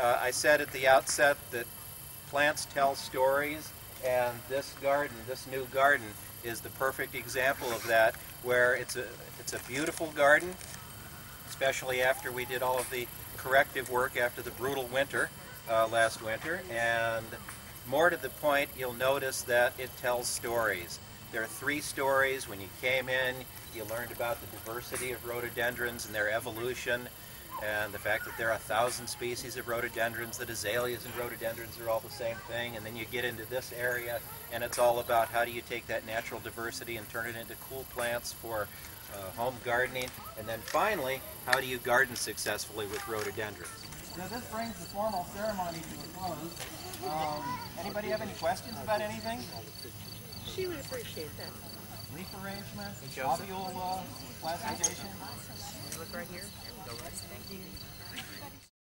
Uh, I said at the outset that plants tell stories, and this garden, this new garden, is the perfect example of that, where it's a, it's a beautiful garden, especially after we did all of the corrective work after the brutal winter uh, last winter. And more to the point, you'll notice that it tells stories. There are three stories. When you came in, you learned about the diversity of rhododendrons and their evolution and the fact that there are a thousand species of rhododendrons, that azaleas and rhododendrons are all the same thing, and then you get into this area, and it's all about how do you take that natural diversity and turn it into cool plants for uh, home gardening, and then finally, how do you garden successfully with rhododendrons? So this brings the formal ceremony to a close. Um, anybody have any questions about anything? She would appreciate that. Leaf arrangement, ovule uh, classification. Look right here. Go right. Thank you.